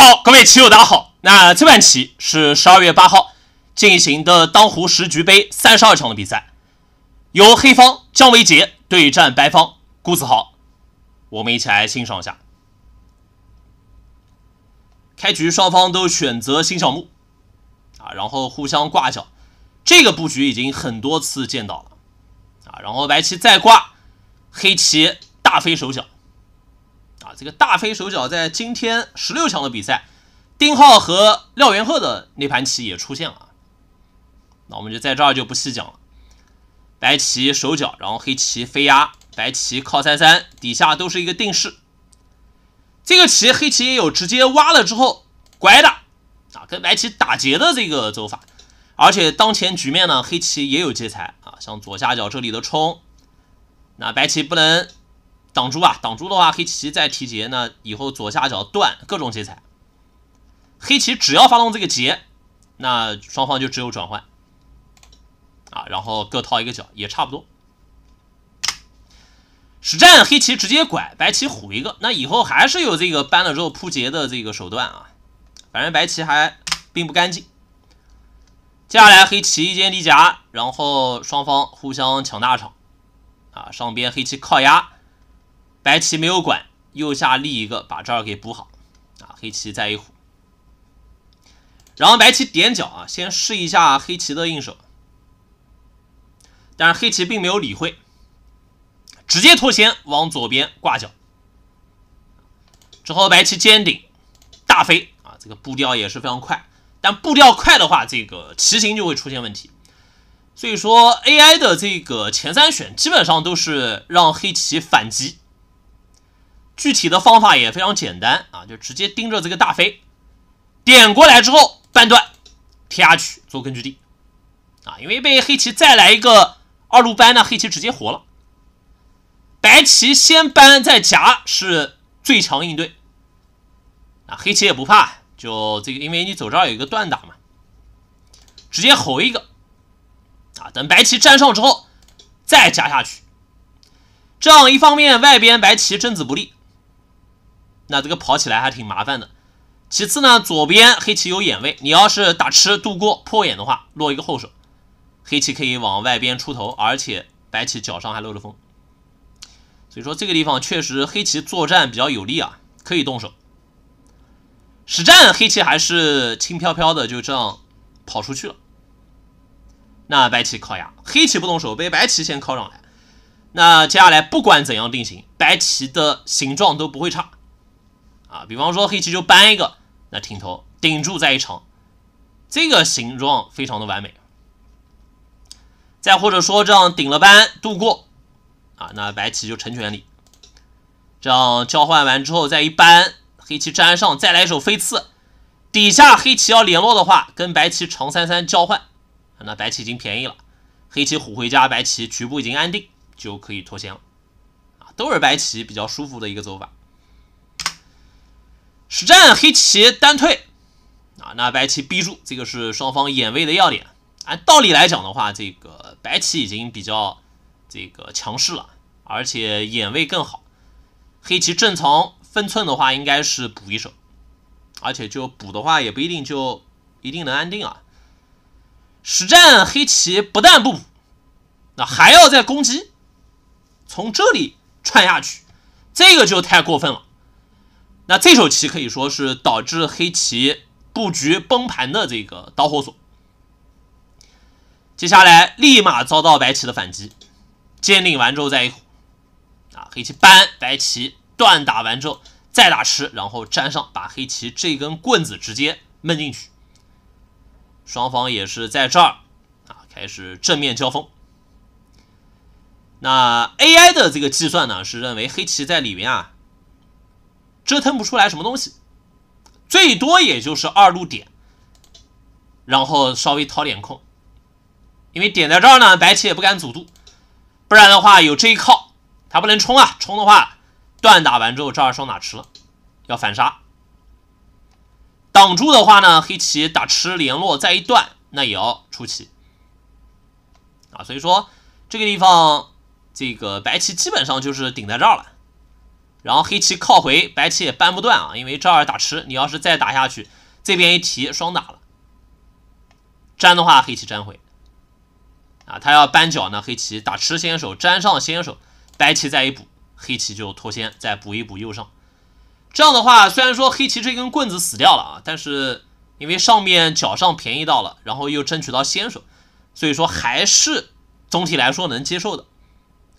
好，各位棋友大家好。那这盘棋是十二月八号进行的当湖十局杯三十二强的比赛，由黑方姜维杰对战白方顾子豪。我们一起来欣赏一下。开局双方都选择新小木啊，然后互相挂角，这个布局已经很多次见到了啊。然后白棋再挂，黑棋大飞手脚。这个大飞手脚在今天十六强的比赛，丁浩和廖元鹤的那盘棋也出现了。那我们就在这儿就不细讲了。白棋手脚，然后黑棋飞压，白棋靠三三，底下都是一个定式。这个棋黑棋也有直接挖了之后拐打啊，跟白棋打劫的这个走法。而且当前局面呢，黑棋也有劫财啊，像左下角这里的冲，那白棋不能。挡住啊！挡住的话，黑棋再提劫呢，以后左下角断各种劫财。黑棋只要发动这个劫，那双方就只有转换啊，然后各掏一个角也差不多。实战黑棋直接拐，白棋虎一个，那以后还是有这个搬了之后扑劫的这个手段啊。反正白棋还并不干净。接下来黑棋一间离夹，然后双方互相抢大场啊，上边黑棋靠压。白棋没有管，右下立一个，把这儿给补好啊！黑棋再一虎，然后白棋点角啊，先试一下黑棋的应手，但是黑棋并没有理会，直接脱先往左边挂角，之后白棋尖顶大飞啊，这个步调也是非常快，但步调快的话，这个棋形就会出现问题，所以说 AI 的这个前三选基本上都是让黑棋反击。具体的方法也非常简单啊，就直接盯着这个大飞，点过来之后半段贴下去做根据地啊，因为被黑棋再来一个二路搬呢，黑棋直接活了。白棋先搬再夹是最强应对啊，黑棋也不怕，就这个，因为你走这儿有一个断打嘛，直接吼一个啊，等白棋粘上之后再夹下去，这样一方面外边白棋争子不利。那这个跑起来还挺麻烦的。其次呢，左边黑棋有眼位，你要是打吃渡过破眼的话，落一个后手，黑棋可以往外边出头，而且白棋脚上还漏着风，所以说这个地方确实黑棋作战比较有利啊，可以动手。实战黑棋还是轻飘飘的就这样跑出去了。那白棋靠压，黑棋不动手，被白棋先靠上来。那接下来不管怎样定型，白棋的形状都不会差。啊，比方说黑棋就搬一个，那挺头顶住再一长，这个形状非常的完美。再或者说这样顶了搬度过，啊，那白棋就成全你。这样交换完之后再一搬，黑棋粘上再来一手飞刺，底下黑棋要联络的话，跟白棋长三三交换，那白棋已经便宜了。黑棋虎回家，白棋局部已经安定，就可以脱先了。啊，都是白棋比较舒服的一个走法。实战黑棋单退啊，那白棋逼住，这个是双方眼位的要点。按道理来讲的话，这个白棋已经比较这个强势了，而且眼位更好。黑棋正常分寸的话，应该是补一手，而且就补的话，也不一定就一定能安定啊。实战黑棋不但不补，那还要再攻击，从这里串下去，这个就太过分了。那这手棋可以说是导致黑棋布局崩盘的这个导火索。接下来立马遭到白棋的反击，坚定完之后再一虎，啊，黑棋搬，白棋断打完之后再打吃，然后粘上，把黑棋这根棍子直接闷进去。双方也是在这儿啊开始正面交锋。那 AI 的这个计算呢是认为黑棋在里面啊。折腾不出来什么东西，最多也就是二路点，然后稍微掏点空，因为点在这儿呢，白棋也不敢阻渡，不然的话有这一靠，他不能冲啊，冲的话断打完之后这儿双打吃了，要反杀，挡住的话呢，黑棋打吃联络再一断，那也要出棋啊，所以说这个地方这个白棋基本上就是顶在这儿了。然后黑棋靠回，白棋也扳不断啊，因为这儿打吃，你要是再打下去，这边一提双打了。粘的话，黑棋粘回，啊，他要扳角呢，黑棋打吃先手，粘上先手，白棋再一补，黑棋就脱先，再补一补右上。这样的话，虽然说黑棋这根棍子死掉了啊，但是因为上面角上便宜到了，然后又争取到先手，所以说还是总体来说能接受的，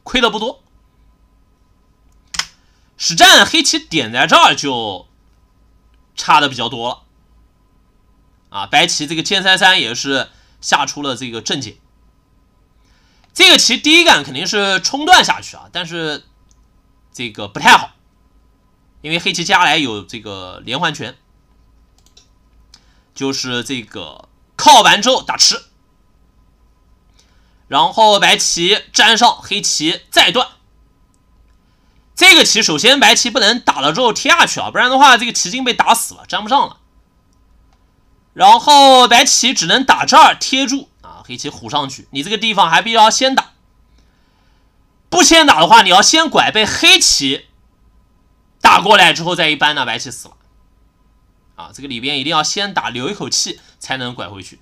亏的不多。实战黑棋点在这儿就差的比较多了，啊，白棋这个尖三三也是下出了这个正解。这个棋第一杆肯定是冲断下去啊，但是这个不太好，因为黑棋接下来有这个连环拳，就是这个靠完之后打吃，然后白棋粘上，黑棋再断。这个棋首先白棋不能打了之后贴下去啊，不然的话这个棋筋被打死了，粘不上了。然后白棋只能打这儿贴住啊，黑棋虎上去，你这个地方还必须要先打。不先打的话，你要先拐，被黑棋打过来之后再一扳，呢白棋死了。啊，这个里边一定要先打，留一口气才能拐回去。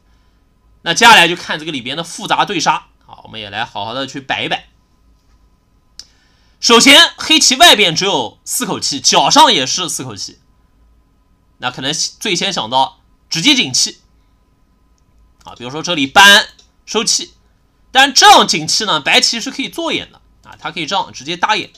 那接下来就看这个里边的复杂对杀啊，我们也来好好的去摆一摆。首先，黑棋外边只有四口气，角上也是四口气，那可能最先想到直接紧气。啊，比如说这里扳收气，但这样紧气呢，白棋是可以做眼的。啊，它可以这样直接搭眼，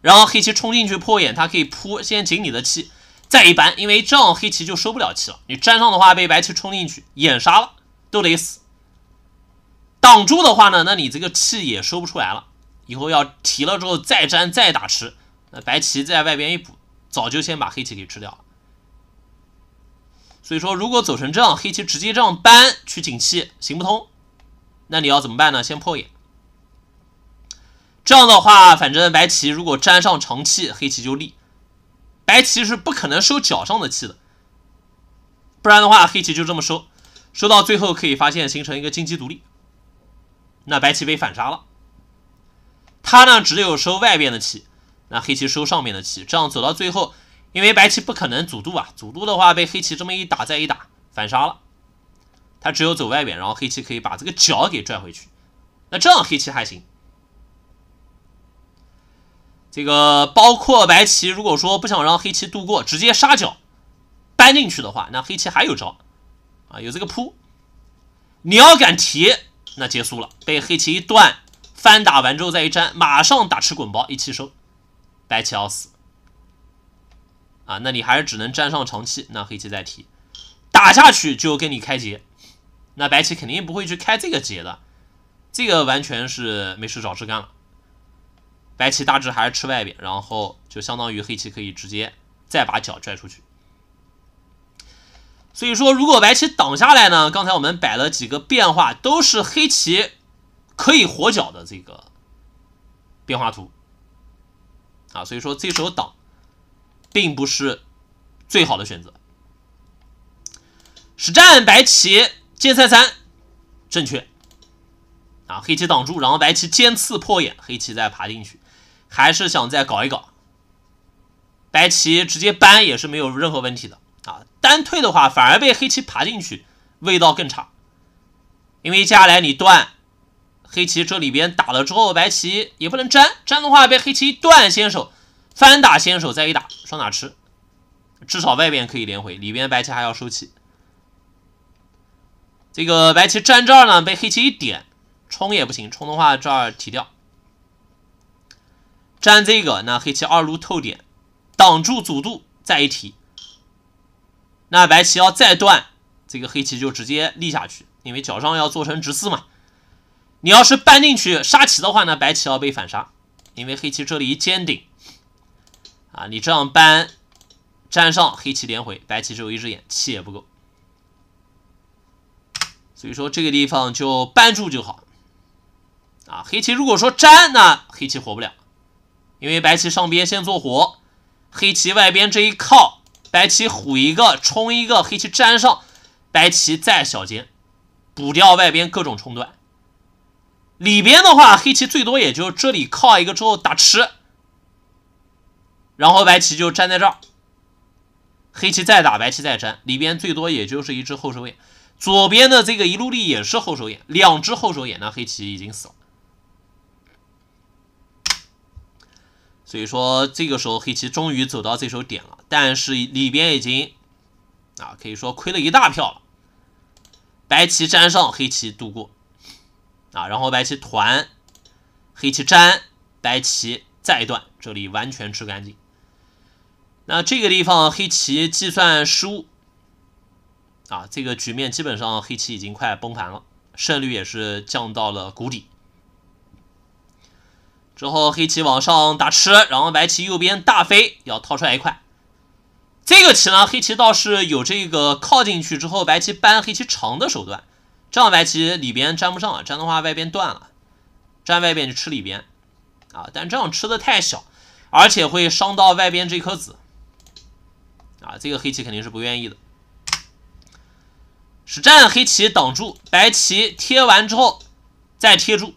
然后黑棋冲进去破眼，它可以扑先紧你的气，再一扳，因为这样黑棋就收不了气了，你粘上的话被白棋冲进去眼杀了都得死，挡住的话呢，那你这个气也收不出来了。以后要提了之后再粘再打吃，那白棋在外边一补，早就先把黑棋给吃掉了。所以说，如果走成这样，黑棋直接这样搬去紧气行不通，那你要怎么办呢？先破眼。这样的话，反正白棋如果粘上长气，黑棋就立。白棋是不可能收脚上的气的，不然的话，黑棋就这么收，收到最后可以发现形成一个金鸡独立，那白棋被反杀了。他呢，只有收外边的气，那黑棋收上面的气，这样走到最后，因为白棋不可能阻渡啊，阻渡的话被黑棋这么一打再一打，反杀了。他只有走外边，然后黑棋可以把这个角给拽回去，那这样黑棋还行。这个包括白棋，如果说不想让黑棋渡过，直接杀角搬进去的话，那黑棋还有招啊，有这个扑。你要敢提，那结束了，被黑棋一断。翻打完之后再一粘，马上打吃滚包一气收，白棋要死啊！那你还是只能粘上长气，那黑棋再提，打下去就跟你开劫，那白棋肯定不会去开这个劫的，这个完全是没事找事干了。白棋大致还是吃外边，然后就相当于黑棋可以直接再把角拽出去。所以说，如果白棋挡下来呢，刚才我们摆了几个变化，都是黑棋。可以活角的这个变化图啊，所以说这时候挡并不是最好的选择。实战白棋尖三三正确啊，黑棋挡住，然后白棋尖刺破眼，黑棋再爬进去，还是想再搞一搞。白棋直接搬也是没有任何问题的啊，单退的话反而被黑棋爬进去，味道更差，因为接下来你断。黑棋这里边打了之后，白棋也不能粘，粘的话被黑棋断先手，翻打先手再一打双打吃，至少外边可以连回，里边白棋还要收气。这个白棋粘这儿呢，被黑棋一点冲也不行，冲的话这儿提掉，粘这个那黑棋二路透点挡住阻渡再一提，那白棋要再断，这个黑棋就直接立下去，因为角上要做成直四嘛。你要是搬进去杀棋的话呢，白棋要被反杀，因为黑棋这里一尖顶，啊，你这样搬粘上黑棋连回，白棋只有一只眼，气也不够，所以说这个地方就扳住就好，啊，黑棋如果说粘，那黑棋活不了，因为白棋上边先做活，黑棋外边这一靠，白棋虎一个冲一个，黑棋粘上，白棋再小尖，补掉外边各种冲断。里边的话，黑棋最多也就这里靠一个之后打吃，然后白棋就粘在这儿，黑棋再打，白棋再粘，里边最多也就是一只后手眼。左边的这个一路力也是后手眼，两只后手眼，那黑棋已经死了。所以说这个时候黑棋终于走到这手点了，但是里边已经啊可以说亏了一大票了。白棋粘上，黑棋度过啊，然后白棋团，黑棋粘，白棋再断，这里完全吃干净。那这个地方黑棋计算失误啊，这个局面基本上黑棋已经快崩盘了，胜率也是降到了谷底。之后黑棋往上打吃，然后白棋右边大飞要掏出来一块。这个棋呢，黑棋倒是有这个靠进去之后，白棋搬黑棋长的手段，这样白棋里边粘不上，粘的话外边断了，粘外边就吃里边啊，但这样吃的太小，而且会伤到外边这颗子。啊，这个黑棋肯定是不愿意的。实战黑棋挡住，白棋贴完之后再贴住，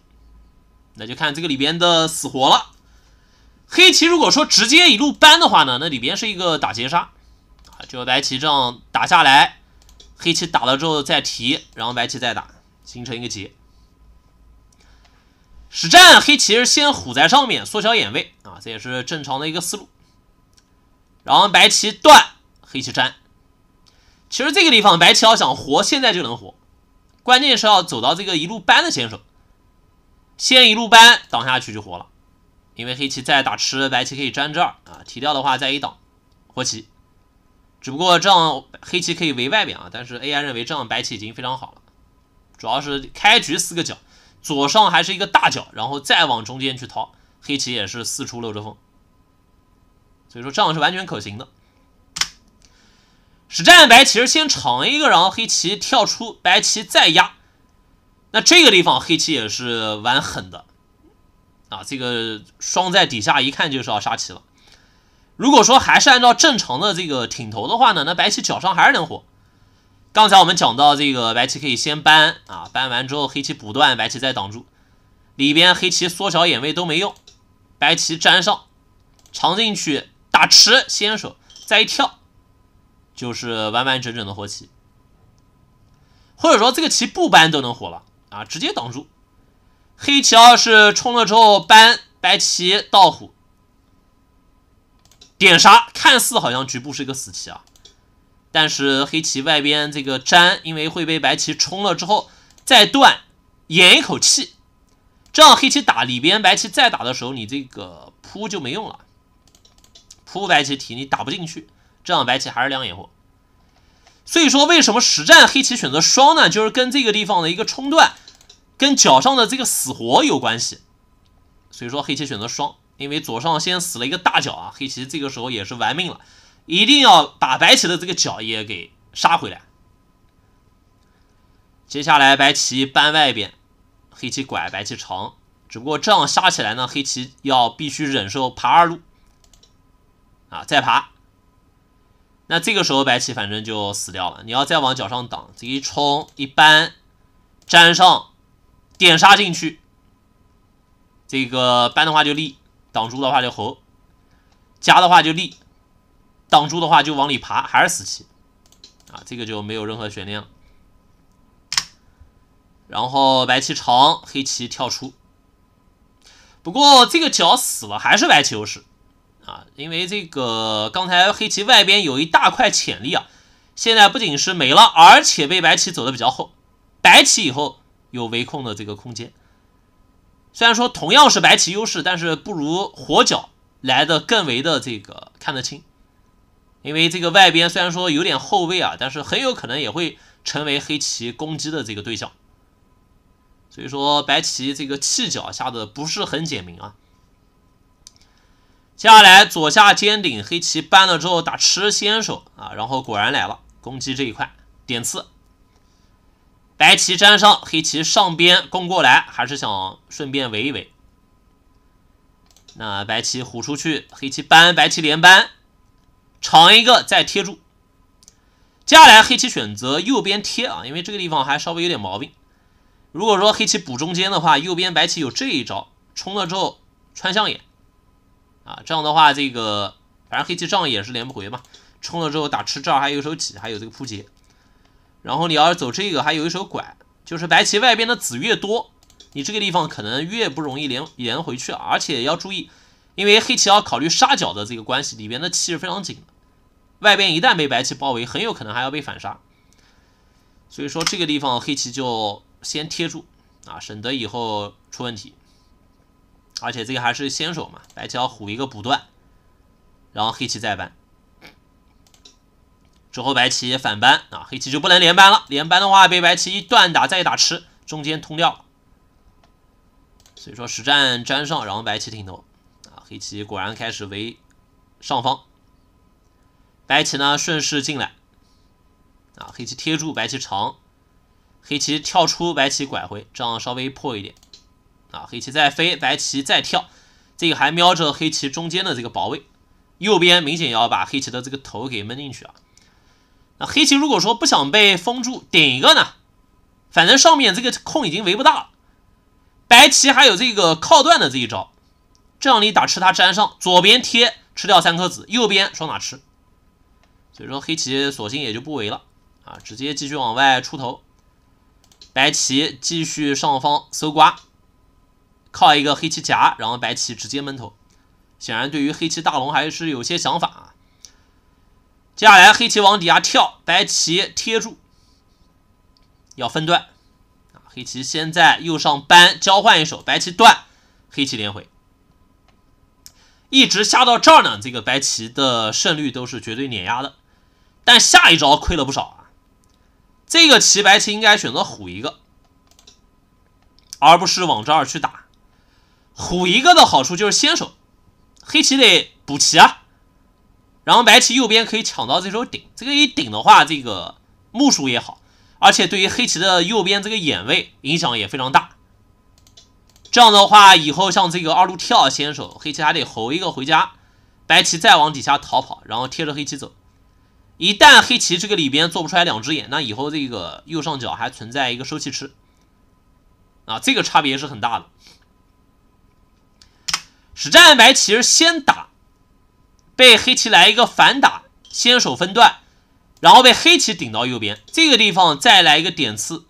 那就看这个里边的死活了。黑棋如果说直接一路搬的话呢，那里边是一个打劫杀啊，就白棋这样打下来，黑棋打了之后再提，然后白棋再打，形成一个劫。实战黑棋是先虎在上面，缩小眼位啊，这也是正常的一个思路。然后白棋断。黑棋粘，其实这个地方白棋要想活，现在就能活，关键是要走到这个一路搬的先手，先一路搬挡下去就活了，因为黑棋再打吃，白棋可以粘这儿啊，提掉的话再一挡，活棋。只不过这样黑棋可以围外边啊，但是 AI 认为这样白棋已经非常好了，主要是开局四个角，左上还是一个大角，然后再往中间去掏，黑棋也是四处漏着缝，所以说这样是完全可行的。实战白棋是先长一个，然后黑棋跳出，白棋再压。那这个地方黑棋也是玩狠的啊！这个双在底下一看就是要杀棋了。如果说还是按照正常的这个挺头的话呢，那白棋脚上还是能活。刚才我们讲到这个白棋可以先搬啊，搬完之后黑棋补断，白棋再挡住，里边黑棋缩小眼位都没用，白棋粘上，长进去打吃先手，再一跳。就是完完整整的活棋，或者说这个棋不搬都能活了啊，直接挡住。黑棋要是冲了之后搬，白棋倒虎点杀，看似好像局部是一个死棋啊，但是黑棋外边这个粘，因为会被白棋冲了之后再断，咽一口气，这样黑棋打里边，白棋再打的时候，你这个扑就没用了，扑白棋提你打不进去。这样白棋还是两眼活，所以说为什么实战黑棋选择双呢？就是跟这个地方的一个冲断，跟脚上的这个死活有关系。所以说黑棋选择双，因为左上先死了一个大角啊，黑棋这个时候也是玩命了，一定要把白棋的这个角也给杀回来。接下来白棋搬外边，黑棋拐，白棋长，只不过这样杀起来呢，黑棋要必须忍受爬二路啊，再爬。那这个时候白棋反正就死掉了。你要再往角上挡，这一冲一搬，粘上点杀进去，这个搬的话就立，挡住的话就猴，夹的话就立，挡住的话就往里爬，还是死棋啊，这个就没有任何悬念了。然后白棋长，黑棋跳出，不过这个角死了，还是白棋优势。啊，因为这个刚才黑棋外边有一大块潜力啊，现在不仅是没了，而且被白棋走的比较厚，白棋以后有围控的这个空间。虽然说同样是白棋优势，但是不如活角来的更为的这个看得清。因为这个外边虽然说有点后位啊，但是很有可能也会成为黑棋攻击的这个对象。所以说白棋这个弃角下的不是很简明啊。接下来左下尖顶，黑棋搬了之后打吃先手啊，然后果然来了攻击这一块点刺，白棋粘上，黑棋上边攻过来，还是想顺便围一围。那白棋虎出去，黑棋搬，白棋连搬，长一个再贴住。接下来黑棋选择右边贴啊，因为这个地方还稍微有点毛病。如果说黑棋补中间的话，右边白棋有这一招，冲了之后穿象眼。啊，这样的话，这个反正黑棋这样也是连不回嘛。冲了之后打吃，这儿还有手挤，还有这个扑劫。然后你要是走这个，还有一手拐，就是白棋外边的子越多，你这个地方可能越不容易连连回去。而且要注意，因为黑棋要考虑杀角的这个关系，里边的气是非常紧的。外边一旦被白棋包围，很有可能还要被反杀。所以说这个地方黑棋就先贴住啊，省得以后出问题。而且这个还是先手嘛，白棋要虎一个补断，然后黑棋再搬。之后白棋反扳啊，黑棋就不能连扳了。连扳的话，被白棋一断打再打吃，中间通掉。所以说实战粘上，然后白棋挺头啊，黑棋果然开始围上方。白棋呢顺势进来啊，黑棋贴住，白棋长，黑棋跳出，白棋拐回，这样稍微破一点啊。黑棋再飞，白棋再跳，这个还瞄着黑棋中间的这个保卫，右边明显要把黑棋的这个头给闷进去啊。那黑棋如果说不想被封住，顶一个呢？反正上面这个空已经围不大了。白棋还有这个靠断的这一招，这样你打吃它粘上，左边贴吃掉三颗子，右边双打吃。所以说黑棋索性也就不围了啊，直接继续往外出头。白棋继续上方搜刮，靠一个黑棋夹，然后白棋直接闷头。显然对于黑棋大龙还是有些想法。接下来黑棋往底下跳，白棋贴住，要分段！黑棋先在右上搬，交换一手，白棋断，黑棋连回，一直下到这儿呢。这个白棋的胜率都是绝对碾压的，但下一招亏了不少啊！这个棋白棋应该选择虎一个，而不是往这儿去打。虎一个的好处就是先手，黑棋得补棋啊。然后白棋右边可以抢到这手顶，这个一顶的话，这个目数也好，而且对于黑棋的右边这个眼位影响也非常大。这样的话，以后像这个二路跳先手，黑棋还得吼一个回家，白棋再往底下逃跑，然后贴着黑棋走。一旦黑棋这个里边做不出来两只眼，那以后这个右上角还存在一个收气吃，啊，这个差别是很大的。实战白棋是先打。被黑棋来一个反打，先手分段，然后被黑棋顶到右边这个地方，再来一个点刺，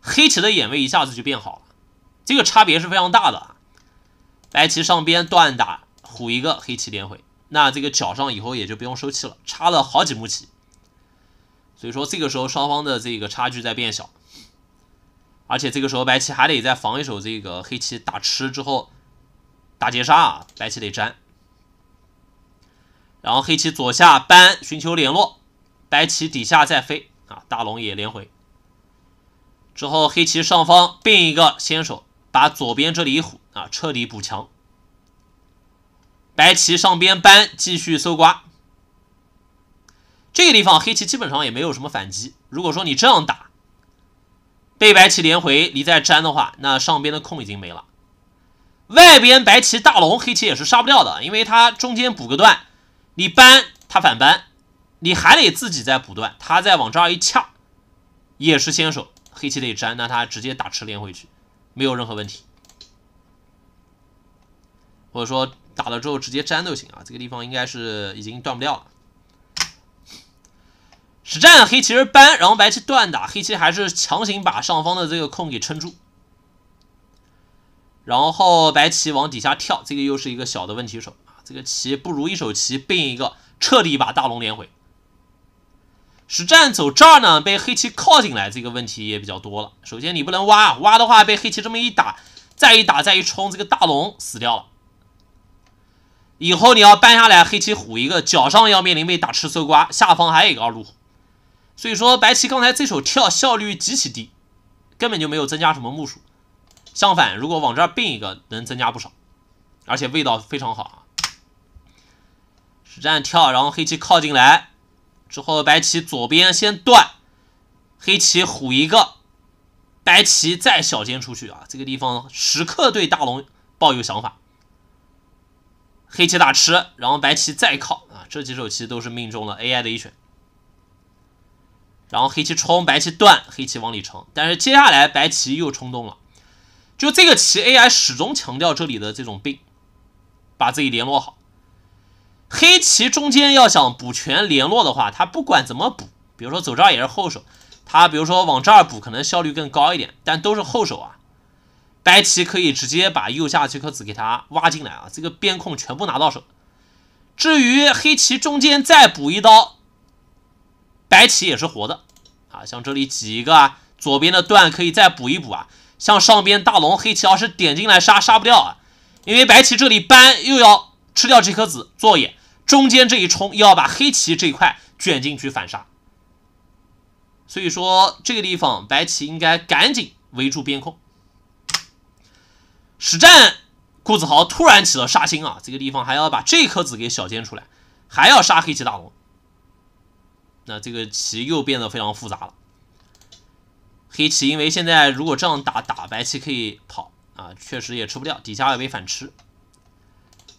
黑棋的眼位一下子就变好了，这个差别是非常大的啊！白棋上边断打虎一个，黑棋连回，那这个角上以后也就不用收气了，差了好几目棋，所以说这个时候双方的这个差距在变小，而且这个时候白棋还得再防一手这个黑棋打吃之后打劫杀啊，白棋得粘。然后黑棋左下搬寻求联络，白棋底下再飞啊，大龙也连回。之后黑棋上方并一个先手，把左边这里一虎啊彻底补强。白棋上边搬继续搜刮，这个地方黑棋基本上也没有什么反击。如果说你这样打，被白棋连回，你再粘的话，那上边的空已经没了。外边白棋大龙，黑棋也是杀不掉的，因为它中间补个段。你搬他反搬，你还得自己再补断，他再往这儿一掐，也是先手，黑棋得粘，那他直接打吃连回去，没有任何问题。或者说打了之后直接粘都行啊，这个地方应该是已经断不掉了。实战黑棋是搬，然后白棋断打，黑棋还是强行把上方的这个空给撑住，然后白棋往底下跳，这个又是一个小的问题手。这个棋不如一手棋并一个，彻底把大龙连回。实战走这儿呢，被黑棋靠进来，这个问题也比较多了。首先你不能挖，挖的话被黑棋这么一打，再一打再一冲，这个大龙死掉了。以后你要搬下来，黑棋虎一个，脚上要面临被打吃搜刮，下方还有一个二路虎。所以说白棋刚才这手跳效率极其低，根本就没有增加什么目数。相反，如果往这儿并一个，能增加不少，而且味道非常好啊。实战跳，然后黑棋靠进来之后，白棋左边先断，黑棋虎一个，白棋再小尖出去啊！这个地方时刻对大龙抱有想法。黑棋打吃，然后白棋再靠啊！这几手棋都是命中了 AI 的一选。然后黑棋冲，白棋断，黑棋往里撑，但是接下来白棋又冲动了。就这个棋 AI 始终强调这里的这种病，把自己联络好。黑棋中间要想补全联络的话，他不管怎么补，比如说走这儿也是后手，他比如说往这儿补可能效率更高一点，但都是后手啊。白棋可以直接把右下这颗子给它挖进来啊，这个边控全部拿到手。至于黑棋中间再补一刀，白棋也是活的啊，像这里挤一个啊，左边的段可以再补一补啊。像上边大龙黑棋要是点进来杀杀不掉啊，因为白棋这里搬又要吃掉这颗子做眼，中间这一冲又要把黑棋这一块卷进去反杀，所以说这个地方白棋应该赶紧围住边控。实战顾子豪突然起了杀心啊，这个地方还要把这颗子给小尖出来，还要杀黑棋大龙，那这个棋又变得非常复杂了。黑棋因为现在如果这样打打白棋可以跑啊，确实也吃不掉，底下也被反吃。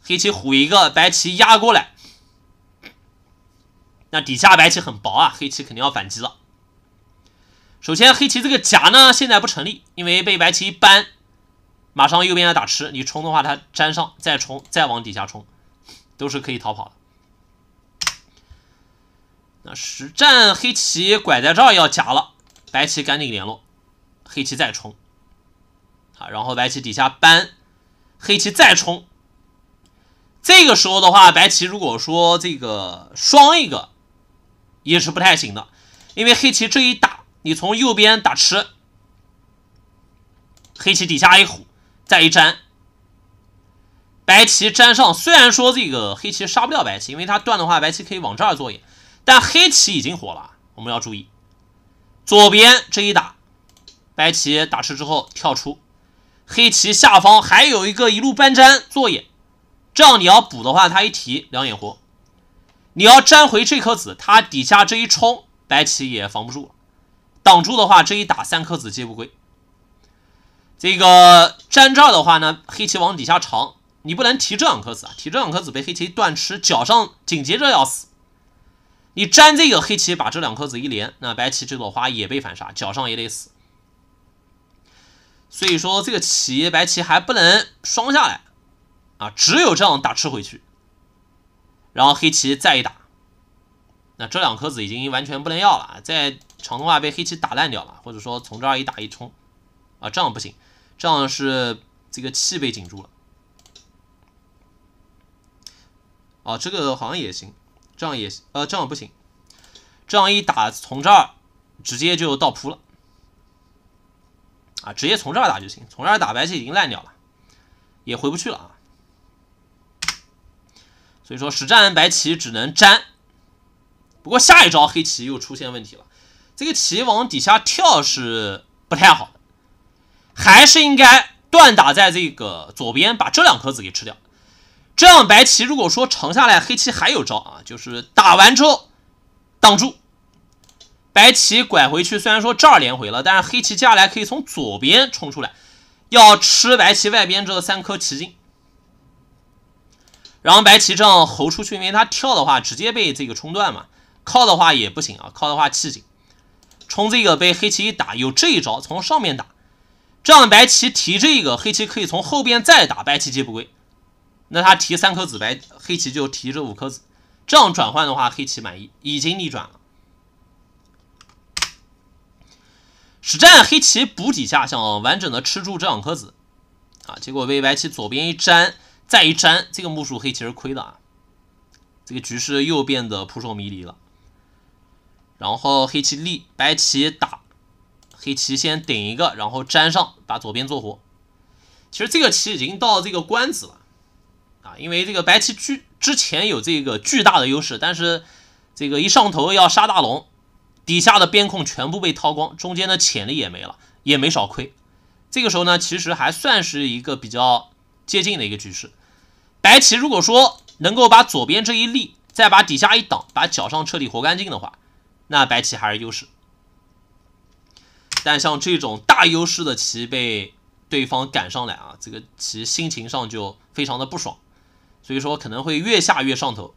黑棋虎一个，白棋压过来，那底下白棋很薄啊，黑棋肯定要反击了。首先黑棋这个夹呢现在不成立，因为被白棋一扳。马上右边要打吃，你冲的话，它粘上再冲，再往底下冲，都是可以逃跑的。那实战黑棋拐在这儿要夹了，白棋赶紧联络，黑棋再冲，啊，然后白棋底下搬，黑棋再冲。这个时候的话，白棋如果说这个双一个也是不太行的，因为黑棋这一打，你从右边打吃，黑棋底下一虎。再一粘，白棋粘上，虽然说这个黑棋杀不掉白棋，因为它断的话，白棋可以往这儿做眼，但黑棋已经活了，我们要注意，左边这一打，白棋打吃之后跳出，黑棋下方还有一个一路搬粘做眼，这样你要补的话，他一提两眼活，你要粘回这颗子，他底下这一冲，白棋也防不住，挡住的话，这一打三颗子皆不归。这个粘这儿的话呢，黑棋往底下长，你不能提这两颗子啊，提这两颗子被黑棋断吃，脚上紧接着要死。你粘这个黑棋把这两颗子一连，那白棋这朵花也被反杀，脚上也得死。所以说这个棋白棋还不能双下来啊，只有这样打吃回去，然后黑棋再一打，那这两颗子已经完全不能要了，在长的话被黑棋打烂掉了，或者说从这儿一打一冲啊，这样不行。这样是这个气被紧住了，哦，这个好像也行，这样也呃，这样不行，这样一打从这儿直接就倒扑了，啊，直接从这儿打就行，从这儿打白棋已经烂掉了，也回不去了啊，所以说实战白棋只能粘，不过下一招黑棋又出现问题了，这个棋往底下跳是不太好。还是应该断打在这个左边，把这两颗子给吃掉。这样白棋如果说长下来，黑棋还有招啊，就是打完之后挡住，白棋拐回去。虽然说这儿连回了，但是黑棋接下来可以从左边冲出来，要吃白棋外边这三颗棋筋。然后白棋这样猴出去，因为他跳的话直接被这个冲断嘛，靠的话也不行啊，靠的话气紧，冲这个被黑棋一打，有这一招从上面打。这样白棋提这个，黑棋可以从后边再打，白棋接不归。那他提三颗子，白黑棋就提这五颗子。这样转换的话，黑棋满意，已经逆转了。实战黑棋补底下想完整的吃住这两颗子啊，结果被白棋左边一粘，再一粘，这个目数黑棋是亏的啊。这个局势又变得扑朔迷离了。然后黑棋立，白棋打。黑棋先顶一个，然后粘上，把左边做活。其实这个棋已经到这个官子了啊，因为这个白棋巨之前有这个巨大的优势，但是这个一上头要杀大龙，底下的边空全部被掏光，中间的潜力也没了，也没少亏。这个时候呢，其实还算是一个比较接近的一个局势。白棋如果说能够把左边这一立，再把底下一挡，把脚上彻底活干净的话，那白棋还是优势。但像这种大优势的棋被对方赶上来啊，这个棋心情上就非常的不爽，所以说可能会越下越上头。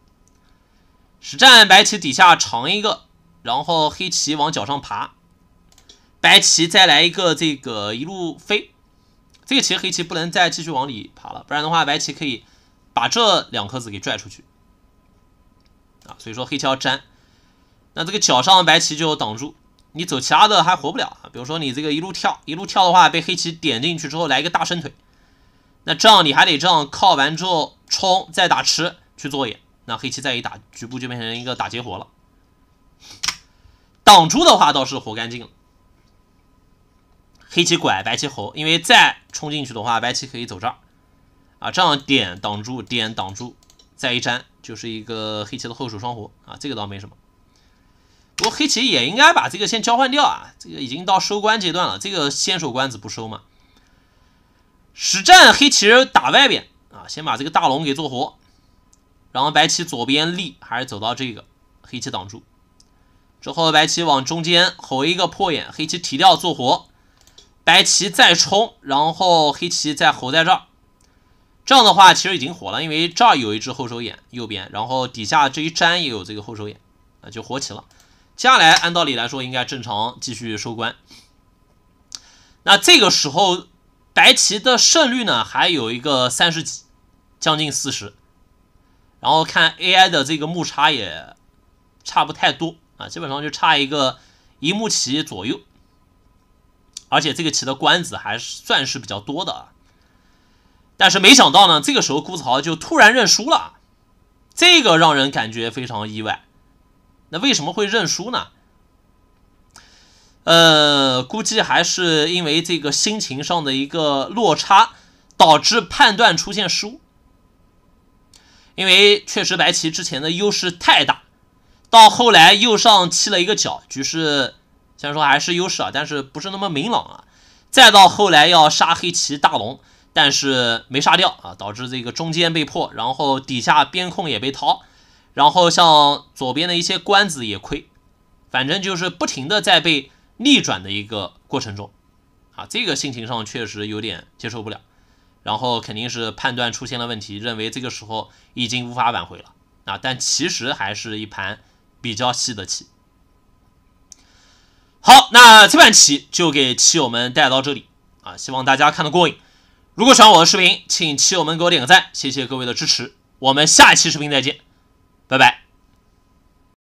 实战白棋底下长一个，然后黑棋往脚上爬，白棋再来一个这个一路飞，这个棋黑棋不能再继续往里爬了，不然的话白棋可以把这两颗子给拽出去。啊，所以说黑棋要粘。那这个角上白棋就挡住，你走其他的还活不了啊。比如说你这个一路跳，一路跳的话被黑棋点进去之后来一个大伸腿，那这样你还得这样靠完之后冲再打吃去做眼，那黑棋再一打，局部就变成一个打劫活了。挡住的话倒是活干净了。黑棋拐，白棋猴，因为再冲进去的话，白棋可以走这儿，啊，这样点挡住，点挡住，再一粘，就是一个黑棋的后手双活啊，这个倒没什么。不过黑棋也应该把这个先交换掉啊，这个已经到收官阶段了，这个先手官子不收嘛。实战黑棋打外边啊，先把这个大龙给做活，然后白棋左边立，还是走到这个黑棋挡住，之后白棋往中间吼一个破眼，黑棋提掉做活。白棋再冲，然后黑棋再吼在这儿，这样的话其实已经活了，因为这儿有一只后手眼，右边，然后底下这一粘也有这个后手眼，啊，就活棋了。接下来按道理来说应该正常继续收官。那这个时候白棋的胜率呢还有一个三十几，将近四十，然后看 AI 的这个目差也差不太多啊，基本上就差一个一目棋左右。而且这个棋的官子还是算是比较多的啊，但是没想到呢，这个时候顾曹就突然认输了，这个让人感觉非常意外。那为什么会认输呢？呃，估计还是因为这个心情上的一个落差，导致判断出现失误。因为确实白棋之前的优势太大，到后来右上弃了一个角，局势。虽然说还是优势啊，但是不是那么明朗啊。再到后来要杀黑棋大龙，但是没杀掉啊，导致这个中间被破，然后底下边控也被掏，然后像左边的一些官子也亏，反正就是不停的在被逆转的一个过程中。啊，这个心情上确实有点接受不了，然后肯定是判断出现了问题，认为这个时候已经无法挽回了。啊，但其实还是一盘比较细的棋。好，那这盘棋就给棋友们带到这里。啊，希望大家看得过瘾。如果喜欢我的视频，请棋友们给我点个赞，谢谢各位的支持。我们下期视频再见，拜拜。